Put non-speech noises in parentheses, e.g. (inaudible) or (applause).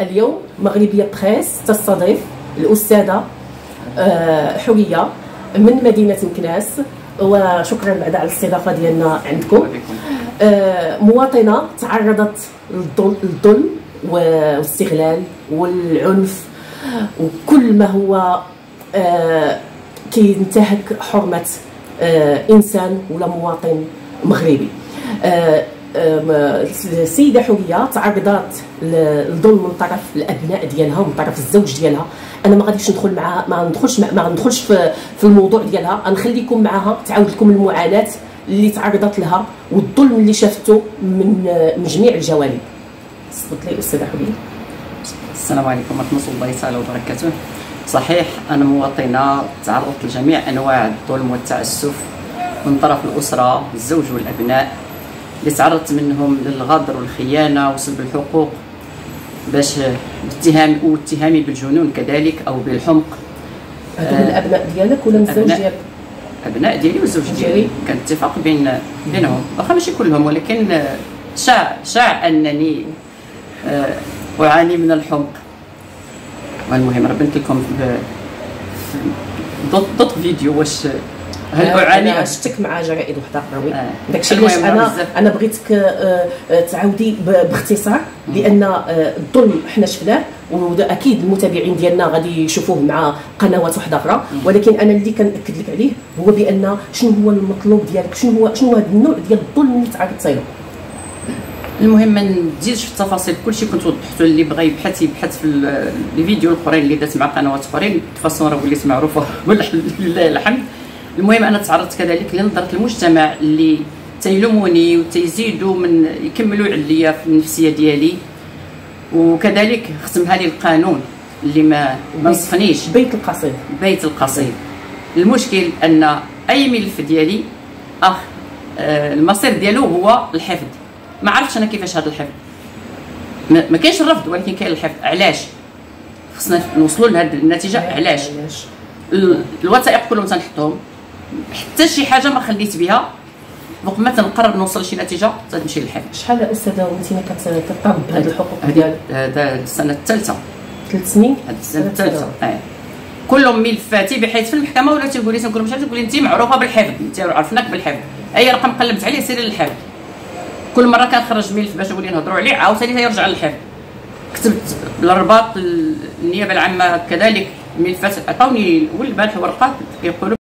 اليوم مغربية بريس تستضيف الأستاذة آه، حورية من مدينة مكناس وشكرا بعد على الاستضافة ديالنا عندكم. آه، مواطنة تعرضت للظلم والاستغلال والعنف وكل ما هو آه، كينتهك حرمة إنسان ولا مواطن مغربي. السيدة حوريه تعرضت للظلم من طرف الأبناء ديالها ومن طرف الزوج ديالها. أنا ما غاديش ندخل معها ما ندخلش ما ندخلش في, في الموضوع ديالها. غنخليكم معها تعاود لكم المعاناة اللي تعرضت لها والظلم اللي شافته من من جميع الجوانب. تفضلي أستاذة حوريه السلام عليكم ورحمة الله تعالى وبركاته. صحيح أنا مواطنة تعرضت لجميع أنواع الظلم والتعسف من طرف الأسرة الزوج والأبناء. اللي تعرضت منهم للغدر والخيانة وسلب الحقوق باش اتهام واتهامي بالجنون كذلك أو بالحمق. هذو من الأبناء ديالك ولا من الزوج ديالك؟ أبناء ديالي والزوج ديالي. كان اتفاق بين بينهم. واخا ماشي كلهم ولكن شاع شاع أنني آه، أعاني من الحمق. والمهم ربنت لكم ضد فيديو واش هل اعاني شفتك مع جرائد وحدة اخروي آه. داكشي علاش أنا. أنا بغيتك آه، آه، تعاودي باختصار لأن الظلم حنا شفناه واكيد المتابعين ديالنا غادي يشوفوه مع قنوات واحدة أخرى. ولكن أنا اللي كنأكد لك عليه هو بأن شنو هو المطلوب ديالك شنو هو شنو هذا النوع ديال الظلم اللي تعرضت له المهم ما نزيدش في التفاصيل. كلشي كنت وضحته اللي بغى يبحث يبحث في الفيديو الأخرين اللي دازت مع قنوات أخرين. فاصون راه وليت معروفة. (laughs) ولله الحمد. المهم أنا تعرضت كذلك لنظرة المجتمع اللي تيلوموني وتيزيدوا من يكملوا عليا في النفسية ديالي. وكذلك ختمها لي القانون اللي ما ما نصفنيش بيت القصيد. بيت القصيد. المشكل أن أي ملف ديالي أخ آه المصير ديالو هو الحفظ. ما عرفتش أنا كيفاش هذا الحفظ. ما كاينش الرفض ولكن كاين الحفظ. علاش؟ خصنا نوصلوا لهذه النتيجة. علاش؟ الوثائق كلهم تنحطهم. حتى شي حاجة ما خليت بها دونك ما تنقرر نوصل لشي نتيجة تنمشي للحل. شحال أستاذة وانت كتطالب بهذه الحقوق؟ ديالك هذا السنة الثالثة. ثلاث سنين؟ هذه السنة الثالثة. كلهم ملفاتي بحيث في المحكمة ولا تقول لي تنقول مش تقول انت معروفة بالحفظ. انت عرفناك بالحفظ. أي رقم قلبت عليه سيري للحفظ. كل مرة كنخرج ملف باش نقول نهضروا عليه عاوتاني تيرجع للحفظ. كتبت بالرباط النيابة العامة كذلك. ملفات عطاوني ولد الورقات كيقولوا